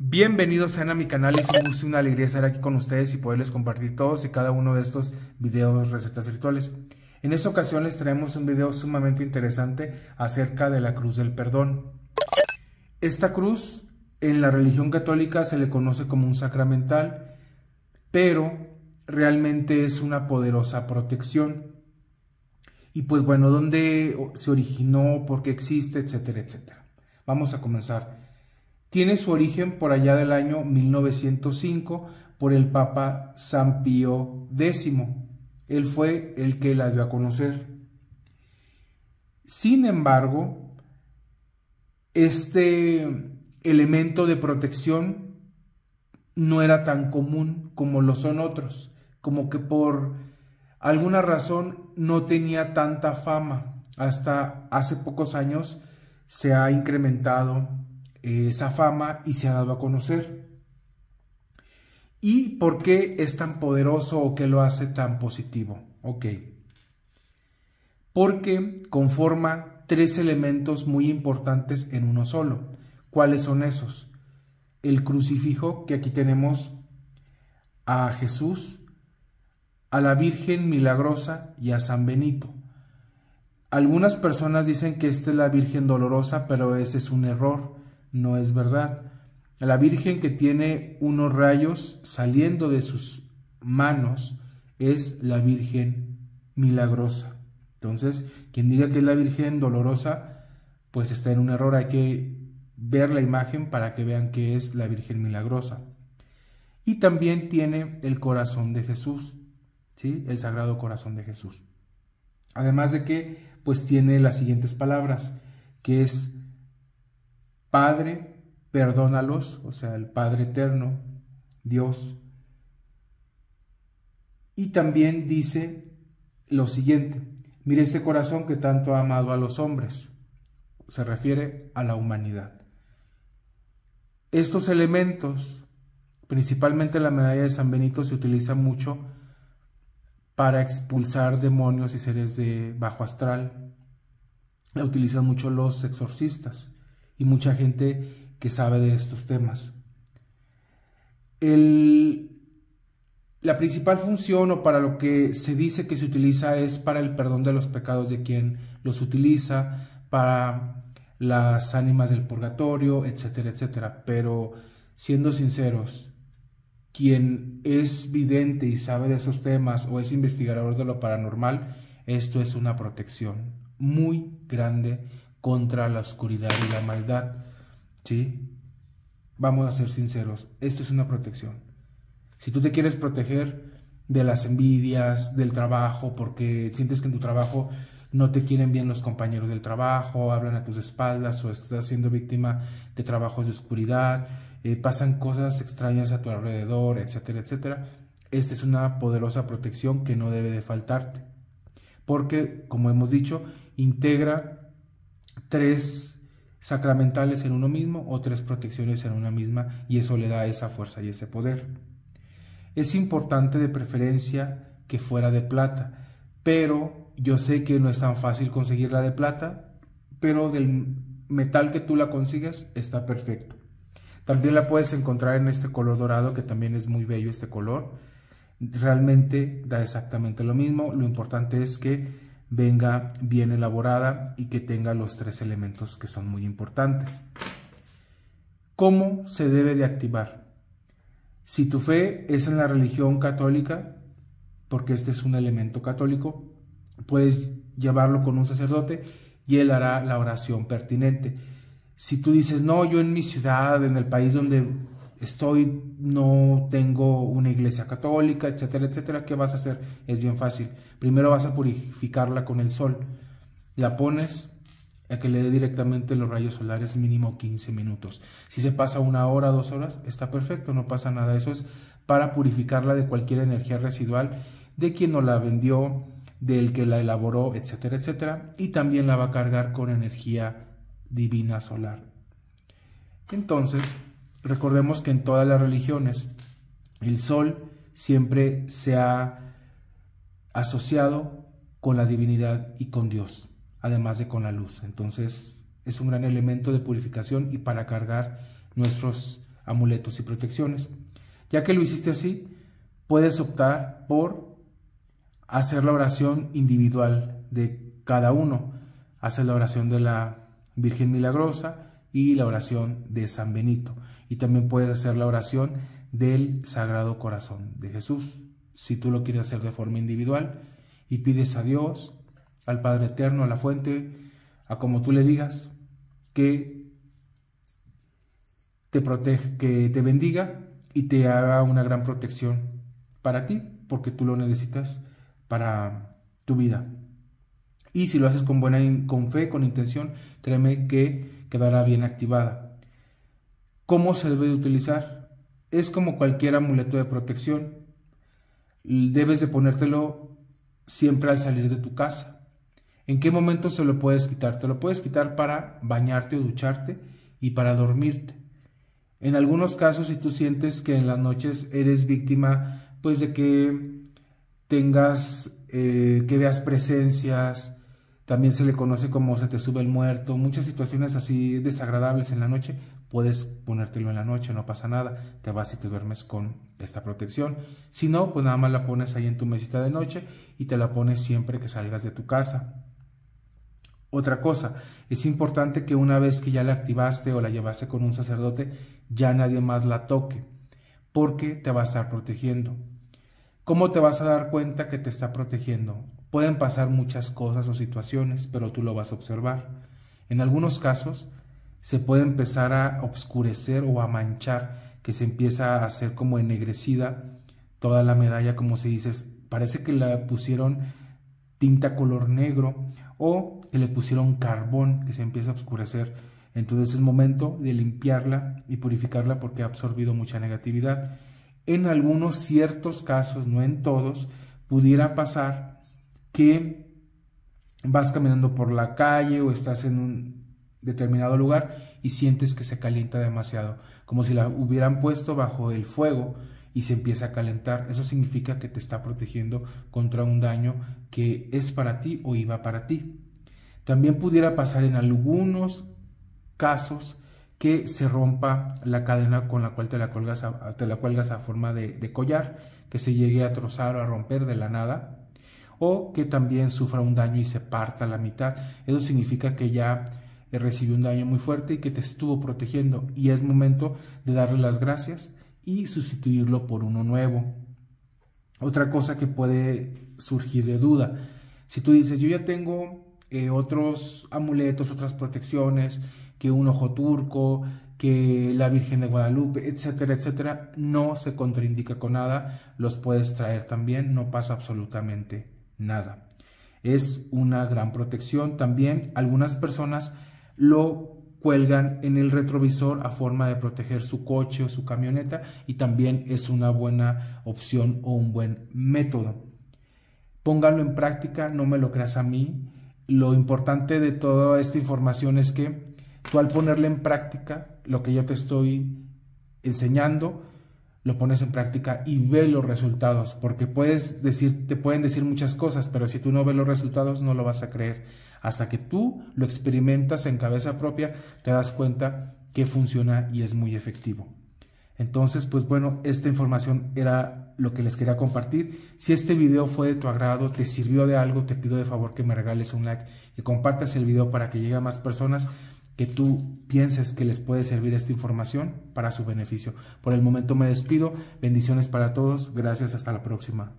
Bienvenidos sean a mi canal, es un gusto y una alegría estar aquí con ustedes y poderles compartir todos y cada uno de estos videos recetas virtuales. En esta ocasión les traemos un video sumamente interesante acerca de la cruz del perdón. Esta cruz en la religión católica se le conoce como un sacramental, pero realmente es una poderosa protección. Y pues bueno, ¿dónde se originó? ¿Por qué existe? Etcétera, etcétera. Vamos a comenzar. Tiene su origen por allá del año 1905 por el Papa San Pío X. Él fue el que la dio a conocer. Sin embargo, este elemento de protección no era tan común como lo son otros, como que por alguna razón no tenía tanta fama. Hasta hace pocos años se ha incrementado esa fama y se ha dado a conocer. ¿Y por qué es tan poderoso o qué lo hace tan positivo? Ok. Porque conforma tres elementos muy importantes en uno solo. ¿Cuáles son esos? El crucifijo, que aquí tenemos a Jesús, a la Virgen Milagrosa y a San Benito. Algunas personas dicen que esta es la Virgen Dolorosa, pero ese es un error no es verdad. La Virgen que tiene unos rayos saliendo de sus manos es la Virgen milagrosa. Entonces, quien diga que es la Virgen dolorosa, pues está en un error. Hay que ver la imagen para que vean que es la Virgen milagrosa. Y también tiene el corazón de Jesús, ¿sí? El sagrado corazón de Jesús. Además de que, pues tiene las siguientes palabras, que es Padre, perdónalos, o sea, el Padre eterno, Dios. Y también dice lo siguiente, mire este corazón que tanto ha amado a los hombres, se refiere a la humanidad. Estos elementos, principalmente la medalla de San Benito, se utiliza mucho para expulsar demonios y seres de bajo astral. La utilizan mucho los exorcistas y mucha gente que sabe de estos temas. la principal función o para lo que se dice que se utiliza es para el perdón de los pecados de quien los utiliza, para las ánimas del purgatorio, etcétera, etcétera. Pero siendo sinceros, quien es vidente y sabe de esos temas o es investigador de lo paranormal, esto es una protección muy grande contra la oscuridad y la maldad. ¿Sí? Vamos a ser sinceros, esto es una protección. Si tú te quieres proteger de las envidias, del trabajo, porque sientes que en tu trabajo no te quieren bien los compañeros del trabajo, hablan a tus espaldas o estás siendo víctima de trabajos de oscuridad, eh, pasan cosas extrañas a tu alrededor, etcétera, etcétera. Esta es una poderosa protección que no debe de faltarte, porque, como hemos dicho, integra tres sacramentales en uno mismo o tres protecciones en una misma y eso le da esa fuerza y ese poder. Es importante de preferencia que fuera de plata, pero yo sé que no es tan fácil conseguirla de plata, pero del metal que tú la consigues está perfecto. También la puedes encontrar en este color dorado que también es muy bello este color. Realmente da exactamente lo mismo. Lo importante es que venga bien elaborada y que tenga los tres elementos que son muy importantes. ¿Cómo se debe de activar? Si tu fe es en la religión católica, porque este es un elemento católico, puedes llevarlo con un sacerdote y él hará la oración pertinente. Si tú dices, no, yo en mi ciudad, en el país donde estoy, no tengo una iglesia católica, etcétera, etcétera, ¿qué vas a hacer? Es bien fácil. Primero vas a purificarla con el sol. La pones a que le dé directamente los rayos solares mínimo 15 minutos. Si se pasa una hora, dos horas, está perfecto, no pasa nada. Eso es para purificarla de cualquier energía residual de quien no la vendió, del que la elaboró, etcétera, etcétera. Y también la va a cargar con energía divina solar. Entonces, Recordemos que en todas las religiones el sol siempre se ha asociado con la divinidad y con Dios, además de con la luz. Entonces es un gran elemento de purificación y para cargar nuestros amuletos y protecciones. Ya que lo hiciste así, puedes optar por hacer la oración individual de cada uno. Hacer la oración de la Virgen Milagrosa y la oración de San Benito. Y también puedes hacer la oración del Sagrado Corazón de Jesús. Si tú lo quieres hacer de forma individual y pides a Dios, al Padre Eterno, a la fuente, a como tú le digas, que te protege, que te bendiga y te haga una gran protección para ti, porque tú lo necesitas para tu vida. Y si lo haces con buena con fe, con intención, créeme que quedará bien activada. ¿Cómo se debe de utilizar? Es como cualquier amuleto de protección. Debes de ponértelo siempre al salir de tu casa. ¿En qué momento se lo puedes quitar? Te lo puedes quitar para bañarte o ducharte y para dormirte. En algunos casos, si tú sientes que en las noches eres víctima, pues de que tengas, eh, que veas presencias, también se le conoce como se te sube el muerto, muchas situaciones así desagradables en la noche, puedes ponértelo en la noche, no pasa nada, te vas y te duermes con esta protección. Si no, pues nada más la pones ahí en tu mesita de noche y te la pones siempre que salgas de tu casa. Otra cosa, es importante que una vez que ya la activaste o la llevaste con un sacerdote, ya nadie más la toque, porque te va a estar protegiendo. ¿Cómo te vas a dar cuenta que te está protegiendo? Pueden pasar muchas cosas o situaciones, pero tú lo vas a observar. En algunos casos se puede empezar a obscurecer o a manchar, que se empieza a hacer como ennegrecida toda la medalla, como se dice, parece que la pusieron tinta color negro o que le pusieron carbón que se empieza a oscurecer. Entonces es momento de limpiarla y purificarla porque ha absorbido mucha negatividad. En algunos ciertos casos, no en todos, pudiera pasar que vas caminando por la calle o estás en un determinado lugar y sientes que se calienta demasiado, como si la hubieran puesto bajo el fuego y se empieza a calentar. Eso significa que te está protegiendo contra un daño que es para ti o iba para ti. También pudiera pasar en algunos casos que se rompa la cadena con la cual te la, colgas a, te la cuelgas a forma de, de collar, que se llegue a trozar o a romper de la nada, o que también sufra un daño y se parta a la mitad. Eso significa que ya recibió un daño muy fuerte y que te estuvo protegiendo y es momento de darle las gracias y sustituirlo por uno nuevo. Otra cosa que puede surgir de duda, si tú dices yo ya tengo eh, otros amuletos, otras protecciones, que un ojo turco, que la Virgen de Guadalupe, etcétera, etcétera, no se contraindica con nada, los puedes traer también, no pasa absolutamente nada. Es una gran protección. También algunas personas lo cuelgan en el retrovisor a forma de proteger su coche o su camioneta y también es una buena opción o un buen método. Pónganlo en práctica, no me lo creas a mí, lo importante de toda esta información es que tú al ponerle en práctica lo que yo te estoy enseñando, lo pones en práctica y ve los resultados, porque puedes decir, te pueden decir muchas cosas, pero si tú no ves los resultados no lo vas a creer. Hasta que tú lo experimentas en cabeza propia, te das cuenta que funciona y es muy efectivo. Entonces, pues bueno, esta información era lo que les quería compartir. Si este video fue de tu agrado, te sirvió de algo, te pido de favor que me regales un like, que compartas el video para que llegue a más personas que tú pienses que les puede servir esta información para su beneficio. Por el momento me despido. Bendiciones para todos. Gracias. Hasta la próxima.